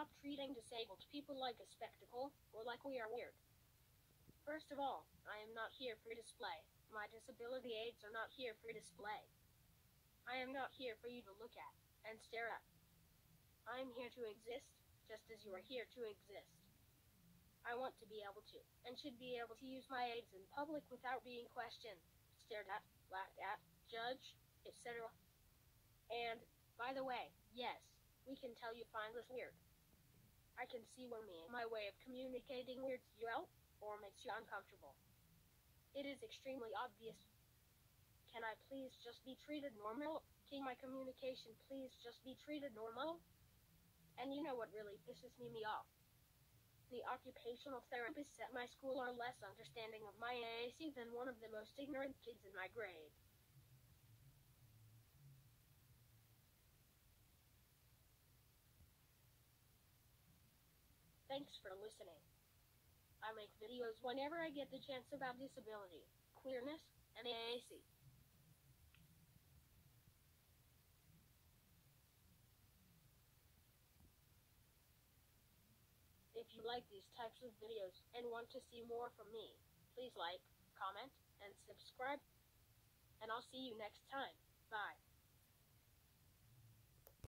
stop treating disabled people like a spectacle or like we are weird. First of all, I am not here for display. My disability aids are not here for display. I am not here for you to look at and stare at. I am here to exist, just as you are here to exist. I want to be able to, and should be able to use my aids in public without being questioned, stared at, laughed at, judged, etc. And, by the way, yes, we can tell you find this weird. I can see where me my way of communicating weirds you out or makes you uncomfortable. It is extremely obvious. Can I please just be treated normal? Can my communication please just be treated normal? And you know what really pisses me, me off? The occupational therapists at my school are less understanding of my AAC than one of the most ignorant kids in my grade. Thanks for listening. I make videos whenever I get the chance about disability, queerness, and AAC. If you like these types of videos and want to see more from me, please like, comment, and subscribe. And I'll see you next time. Bye.